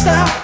stop.